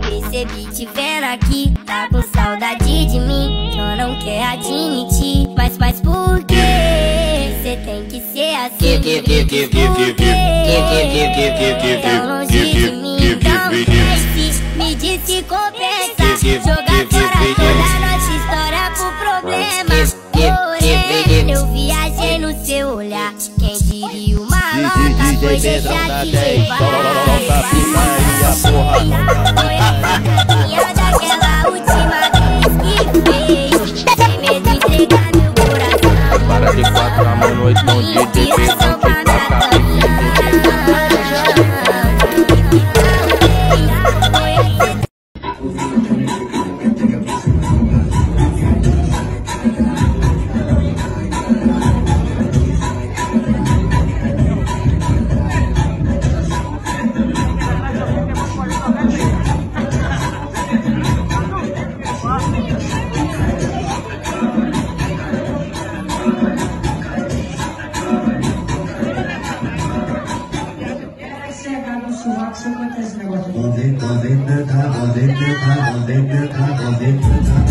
Percebi te vendo aqui, tá com saudade de mim. Eu não quero admitir, mas faz porque? Você tem que ser assim. que, quê? que, longe que, mim. Me disse compensa Jogar fora toda nossa história pro problema. Porém, eu viajei no seu olhar. Quem diria uma louca foi deixar de levar Volta a porra. बोल देव प्रथा बोल देव प्रथा